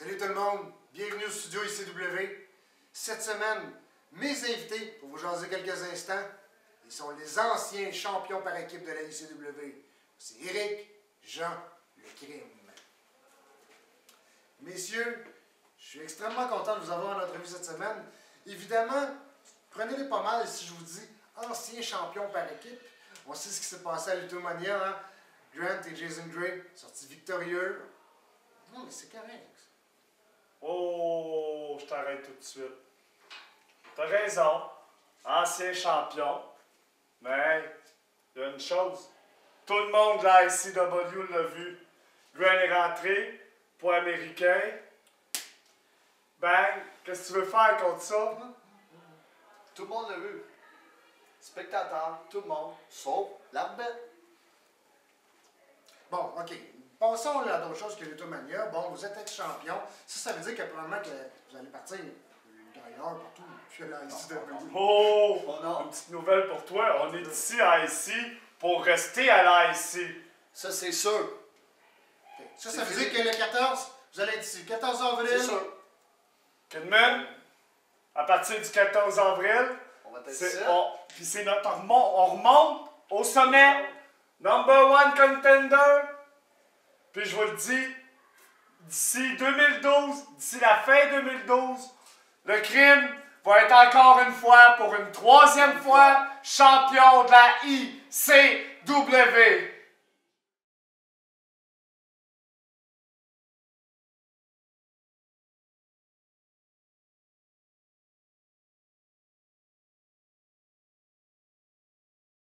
Salut tout le monde, bienvenue au studio ICW. Cette semaine, mes invités, pour vous jaser quelques instants, ils sont les anciens champions par équipe de la ICW. C'est Eric, Jean, le crime. Messieurs, je suis extrêmement content de vous avoir en entrevue cette semaine. Évidemment, prenez-les pas mal si je vous dis anciens champions par équipe. On sait ce qui s'est passé à Lutomania, hein? Grant et Jason Gray sortis victorieux. Non, mais c'est correct. Oh, je t'arrête tout de suite. T'as raison, ancien champion. Mais, il y a une chose. Tout le monde de la ICW l'a vu. Grant est rentré, pour américain. Bang, qu'est-ce que tu veux faire contre ça? Tout le monde l'a vu. Spectateur, tout le monde, sauf l'arbitre. Bon, OK. Passons là à d'autres choses que l'Automania. Bon, vous êtes ex-champion. Ça, ça veut dire que probablement que vous allez partir d'ailleurs partout que la ICW. Oh, Oh non. une petite nouvelle pour toi. On est ici à IC pour rester à la IC. Ça, c'est sûr. Ça, ça veut dire que le 14, vous allez être ici. 14 avril. C'est sûr. Kidman, à partir du 14 avril, On va ici. on, puis c'est notre on remonte au sommet, number one contender. Puis je vous le dis, d'ici 2012, d'ici la fin 2012, le crime va être encore une fois, pour une troisième fois, champion de la ICW.